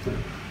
thing.